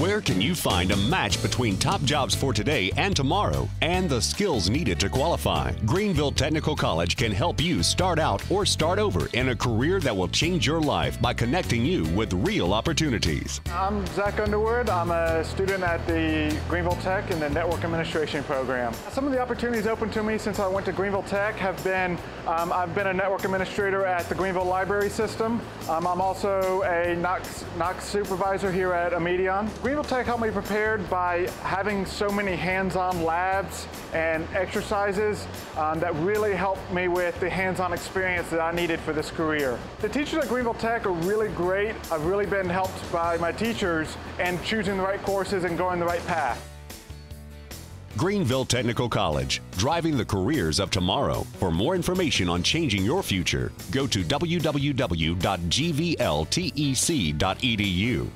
Where can you find a match between top jobs for today and tomorrow and the skills needed to qualify? Greenville Technical College can help you start out or start over in a career that will change your life by connecting you with real opportunities. I'm Zack Underwood. I'm a student at the Greenville Tech in the Network Administration program. Some of the opportunities open to me since I went to Greenville Tech have been um, I've been a network administrator at the Greenville Library System. Um, I'm also a Knox, Knox supervisor here at Immedion. Greenville Tech helped me prepared by having so many hands-on labs and exercises um, that really helped me with the hands-on experience that I needed for this career. The teachers at Greenville Tech are really great. I've really been helped by my teachers and choosing the right courses and going the right path. Greenville Technical College, driving the careers of tomorrow. For more information on changing your future, go to www.gvltec.edu.